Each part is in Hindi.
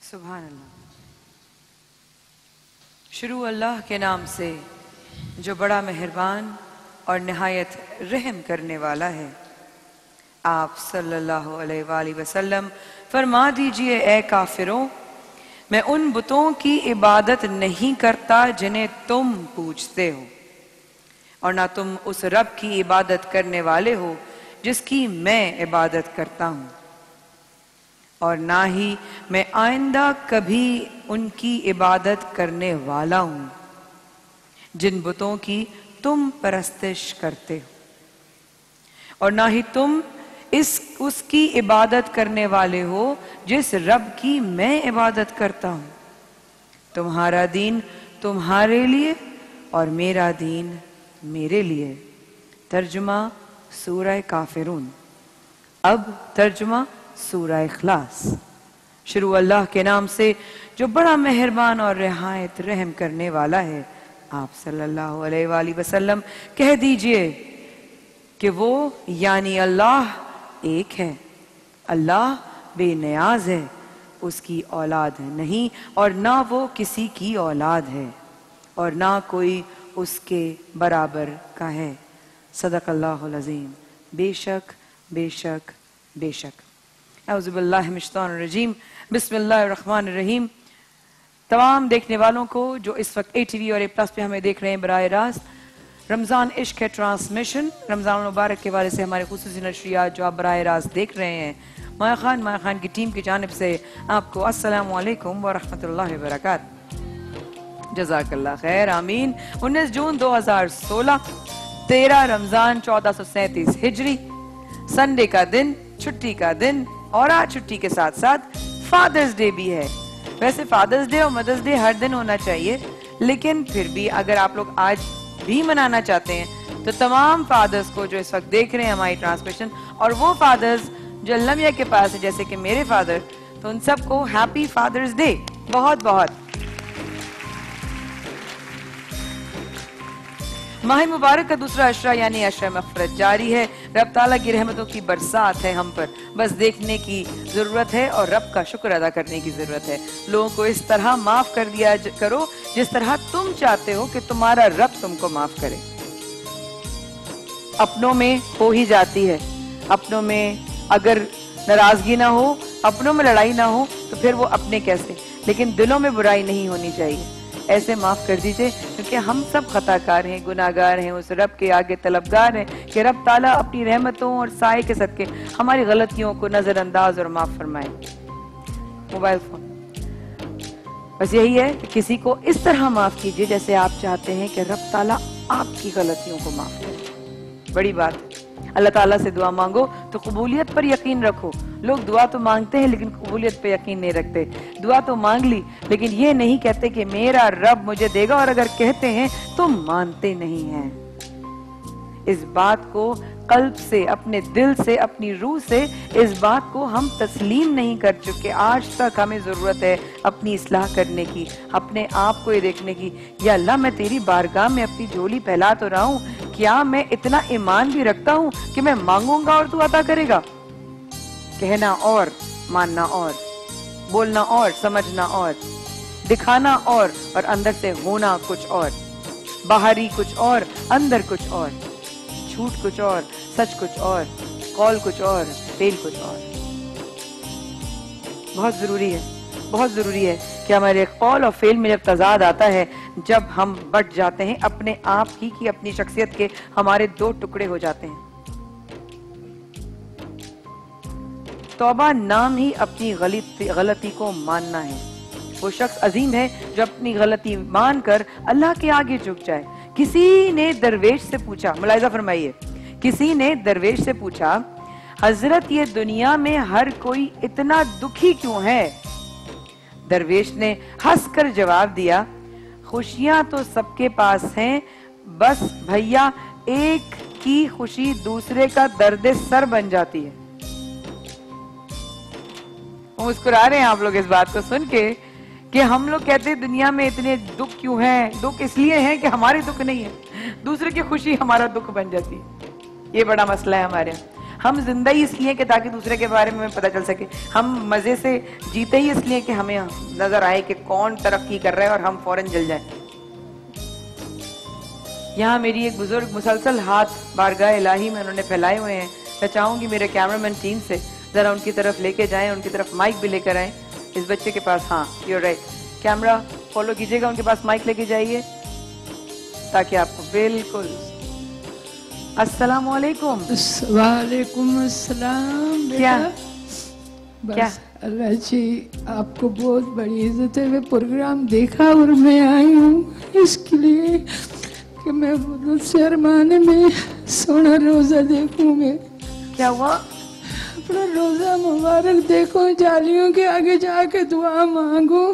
सुभान अल्लाह शुरू अल्लाह के नाम से जो बड़ा मेहरबान और नहायत रहम करने वाला है आप सल्लल्लाहु अलैहि वसल्लम फरमा दीजिए ए काफिरों मैं उन बुतों की इबादत नहीं करता जिन्हें तुम पूछते हो। और ना तुम उस रब की इबादत करने वाले हो, जिसकी मैं इबादत करता हूँ। और ना ही मैं आइंदा कभी उनकी इबादत करने वाला हूँ, जिन बुतों की तुम परस्तिश करते हो। और ना ही तुम इस, उसकी इबादत करने वाले हो, जिस रब की मैं इबादत करता हूँ। तुम्हारा दीन तुम्हारे लिए और मेरा दीन मेरे लिए। तर्जुमा सूरह काफिरून। अब तर्जुमा सूरह इखलास। शुरू अल्लाह के नाम से जो बड़ा मेहरबान और रिहायत रहम करने वाला है, आप सल्लल्लाहु अलैहि वसल्लम कह दीजिए कि वो, यानी अल्लाह एक है। अल्लाह बेनियाज है, उसकी औलाद नहीं और ना वो किसी की औलाद है और ना कोई उसके बराबर का है। सदक अल्लाह अजीम। बेशक बेशक बेशक। अज़बिल्लाजीम बिस्मिल्लाहिर्रहमानिर्रहीम। तमाम देखने वालों को जो इस वक्त ए टी वी और ए प्लस पे हमें देख रहे हैं बर रास्त रमज़ान इश्क है ट्रांसमिशन। रमज़ान मुबारक के वाले से हमारे खसूसी नशरियात जो आप बर रास्त देख रहे हैं। माया खान माया खान की टीम की जानब से आपको असलकम वरहमल वरक जजाकल्ला खैर, आमीन। 19 जून 2016 तेरह रमज़ान चौदह सौ सैंतीस हिजरी। संडे का दिन, छुट्टी का दिन और आज छुट्टी के साथ साथ फादर्स डे भी है। वैसे फादर्स डे और मदर्स डे हर दिन होना चाहिए, लेकिन फिर भी अगर आप लोग आज भी मनाना चाहते हैं तो तमाम फादर्स को जो इस वक्त देख रहे हैं हमारी ट्रांसमिशन और वो फादर्स जो लमिया के पास है, जैसे कि मेरे फादर तो उन सबको हैप्पी फादर्स डे बहुत बहुत माह मुबारक का दूसरा अशरा यानी अशरा मफरत जारी है। रब ताला की रहमतों की बरसात है हम पर। बस देखने की ज़रूरत है और रब का शुक्र अदा करने की ज़रूरत है। लोगों को इस तरह माफ़ कर दिया करो, जिस तरह तुम चाहते हो कि तुम्हारा रब तुमको माफ़ करे। अपनों में हो ही जाती है। अपनों में अगर नाराज़गी ना हो, अपनों में लड़ाई ना हो तो फिर वो अपने कैसे? लेकिन दिलों में बुराई नहीं होनी चाहिए। ऐसे माफ़ कर दीजिए, क्योंकि हम सब खताकार हैं गुनागार हैं, उस रब के आगे तलबगार हैं कि रब ताला अपनी रहमतों और साय के सदके हमारी गलतियों को नजरअंदाज और माफ़ फरमाए। Mobile phone. बस यही है कि किसी को इस तरह माफ़ कीजिए जैसे आप चाहते हैं कि रब ताला आपकी गलतियों को माफ़ करे। बड़ी बात अल्लाह ताला से दुआ मांगो तो कबूलियत पर यकीन रखो। लोग दुआ तो मांगते हैं, लेकिन कबूलियत पे यकीन नहीं रखते। दुआ तो मांग ली, लेकिन ये नहीं कहते कि मेरा रब मुझे देगा, और अगर कहते हैं तो मानते नहीं हैं। इस बात को कल्ब से, अपने दिल से, अपनी रूह से, इस बात को हम तस्लीम नहीं कर चुके। आज तक हमें ज़रूरत है अपनी इसलाह करने की, अपने आप को ये देखने की। या अल्लाह, मैं तेरी बारगाह में अपनी झोली फैला तो रहा हूँ। क्या मैं इतना ईमान भी रखता हूँ कि मैं मांगूँगा और तू अदा करेगा? कहना और, मानना और, बोलना और, समझना और, दिखाना और और अंदर से होना कुछ और, बाहरी कुछ और, अंदर कुछ और, झूठ कुछ और, सच कुछ और, कॉल कुछ और, फेल कुछ और। बहुत ज़रूरी है, बहुत ज़रूरी है कि हमारे कॉल और फेल में जब तजाद आता है, जब हम बट जाते हैं, अपने आप ही की अपनी शख्सियत के हमारे दो टुकड़े हो जाते हैं। तौबा नाम ही अपनी गलती गलती को मानना है। वो शख्स अजीम है जो अपनी गलती मानकर अल्लाह के आगे झुक जाए। किसी ने दरवेश से पूछा, मुलायजा फरमाइए, किसी ने दरवेश से पूछा, हज़रत, ये दुनिया में हर कोई इतना दुखी क्यों है? दरवेश ने हंसकर जवाब दिया, खुशियाँ तो सबके पास हैं, बस भैया, एक की खुशी दूसरे का दर्द सर बन जाती है। मुस्कुरा रहे हैं आप लोग इस बात को सुन के कि हम लोग कहते हैं, दुनिया में इतने दुख क्यों हैं? दुख इसलिए है कि हमारे दुख नहीं है। दूसरे की खुशी हमारा दुख बन जाती है। ये बड़ा मसला है हमारे यहाँ। हम ज़िंदा ही इसलिए कि ताकि दूसरे के बारे में पता चल सके। हम मज़े से जीते ही इसलिए कि हमें नज़र आए कि कौन तरक्की कर रहा है और हम फ़ौरन जल जाए। यहाँ मेरी एक बुज़ुर्ग मुसलसल हाथ बारगाह इलाही में उन्होंने फैलाए हुए हैं। मैं चाहूँगी मेरे कैमरामैन टीम से जरा उनकी तरफ़ लेके जाएँ उनकी तरफ़ माइक भी लेकर आए। इस बच्चे के पास हाँ यूर राइट कैमरा फॉलो कीजिएगा उनके पास माइक लेके जाइए ताकि आपको बिल्कुल। अस्सलाम वालेकुम वालेकुम अस्सलाम क्या? क्या? अल्लाह जी आपको बहुत बड़ी इज़्ज़त है। मैं प्रोग्राम देखा और मैं आई हूँ इसके लिए कि मैं शर्माने में सोना रोजा देखूँ मैं क्या हुआ? अपना रोजा मुबारक देखो जालियों के आगे जाके दुआ मांगो।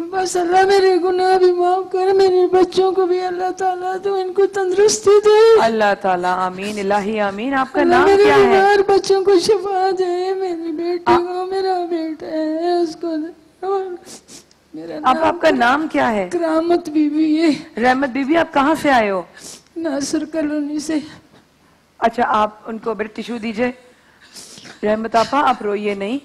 बस अल्लाह मेरे गुनाह भी माफ़ कर मेरे बच्चों को भी अल्लाह ताला तो इनको तंदुरुस्ती दे। अल्लाह ताला आमीन इलाही आमीन। आपका नाम मेरे क्या है? बच्चों को शिफा दे मेरी बेटी को मेरा बेटा है उसको मेरा आप आपका नाम क्या है? करामत बीबी है। रहमत बीबी आप कहाँ से आए हो? नासर कॉलोनी से। अच्छा आप उनको बेटा टिश्यू दीजिए। रहमत आपा आप रोइए नहीं।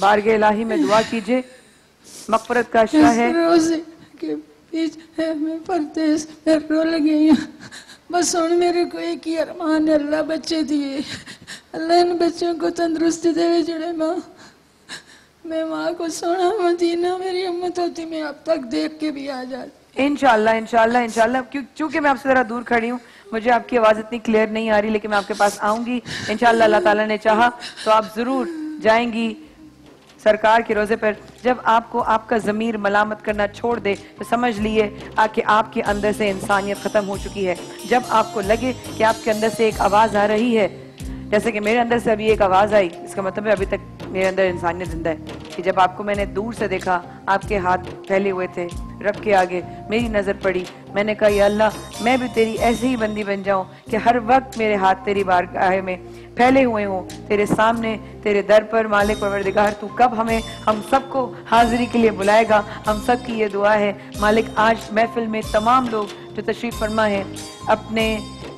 बारगे इलाही में दुआ कीजिए। मकफरत का अशरा है। के बीच मैं में रो लगी हूँ। बस सुन मेरे को एक ही अरमान है अल्लाह बच्चे दिए। अल्लाह इन बच्चों को तंदुरुस्ती देवे जड़े माँ। मैं माँ को सोना मदीना मेरी हिम्मत होती मैं अब तक देख के भी आ जाती। इनशाला इनशाला इनशाला क्यों चूँकि मैं आपसे जरा दूर खड़ी हूँ। मुझे आपकी आवाज़ इतनी क्लियर नहीं आ रही, लेकिन मैं आपके पास आऊँगी। इनशाला अल्लाह ताला ने चाहा तो आप ज़रूर जाएँगी सरकार के रोज़े पर। जब आपको आपका जमीर मलामत करना छोड़ दे तो समझ लिए कि आपके अंदर से इंसानियत खत्म हो चुकी है। जब आपको लगे कि आपके अंदर से एक आवाज़ आ रही है जैसे कि मेरे अंदर से अभी एक आवाज़ आई, इसका मतलब है अभी तक मेरे अंदर इंसानियत ज़िंदा है, कि जब आपको मैंने दूर से देखा, आपके हाथ फैले हुए थे, रब के आगे मेरी नज़र पड़ी, मैंने कहा, या अल्लाह, मैं भी तेरी ऐसी ही बंदी बन जाऊँ कि हर वक्त मेरे हाथ तेरी बारगाह में फैले हुए हों, तेरे सामने, तेरे दर पर, मालिक परवरदिगार, तू कब हमें, हम सबको हाजिरी के लिए बुलाएगा, हम सब की ये दुआ है, मालिक, आज महफिल में तमाम लोग जो तशरीफ़ फरमा है, अपने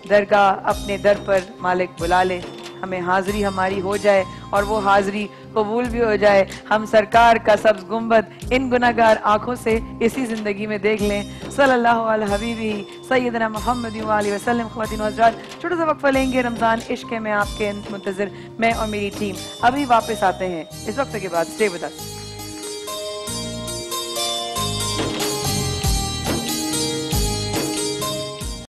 दरगाह, अपने दर पर मालिक बुला ले। हमें हाजिरी हमारी हो जाए और वो हाजिरी कबूल भी हो जाए, हम सरकार का सब्ज गुंबद इन गुनागार आँखों से इसी ज़िंदगी में देख लें। सल्लल्लाहु अलैहि हबीबी सैदना मोहम्मद वसल्लम, ख्वातीन हज़रात छोटा सा वक्फा लेंगे रमज़ान इश्क में आपके मुंतजर, मैं और मेरी टीम। अभी वापस आते हैं। इस वक्त के बाद स्टे विद